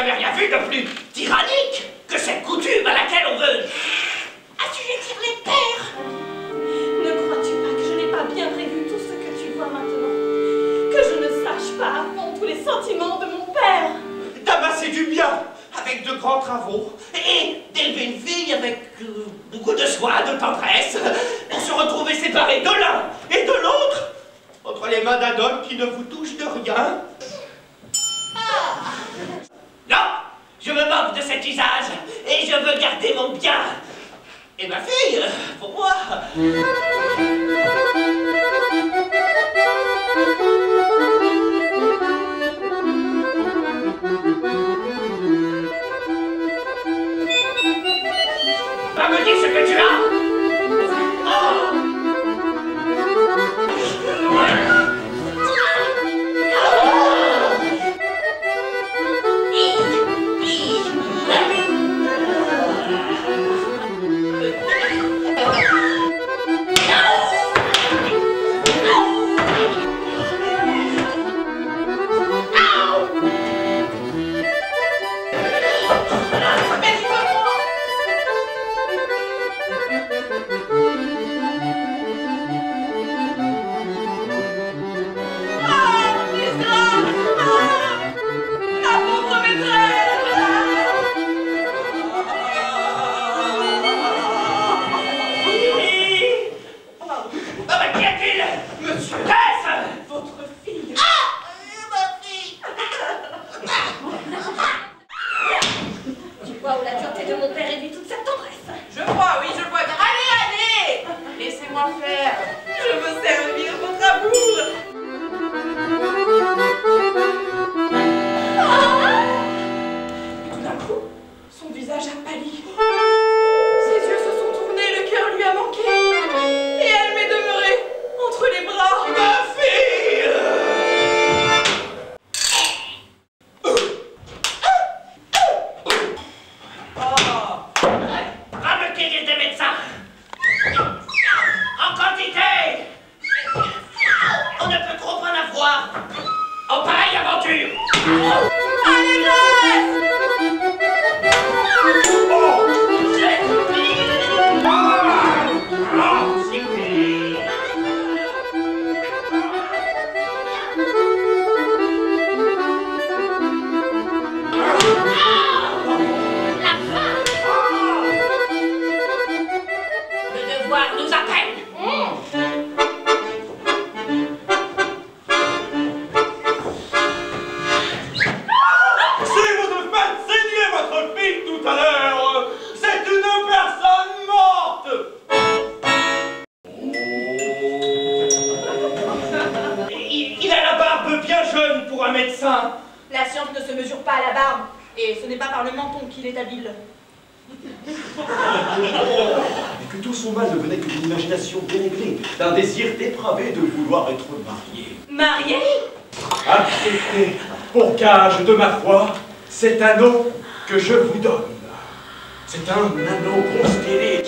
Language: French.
jamais rien vu de plus tyrannique que cette coutume à laquelle on veut. Assujettir les pères Ne crois-tu pas que je n'ai pas bien prévu tout ce que tu vois maintenant? Que je ne sache pas à fond tous les sentiments de mon père? D'amasser du bien avec de grands travaux et d'élever une fille avec euh, beaucoup de soin, de tendresse, pour se retrouver séparés de l'un et de l'autre entre les mains d'un homme qui ne vous touche de rien. Usage et je veux garder mon bien. Et ma fille, pour moi. Mon père réduit toute cette devoir nous appelle Si vous ne faites saigner votre fille tout à l'heure, c'est une personne morte il, il a la barbe bien jeune pour un médecin La science ne se mesure pas à la barbe. Et ce n'est pas par le menton qu'il est habile. Et que tout son mal ne venait que d'une imagination déréglée, d'un désir dépravé de vouloir être marié. Marié? Acceptez, pour gage de ma foi, cet anneau que je vous donne. C'est un anneau constellé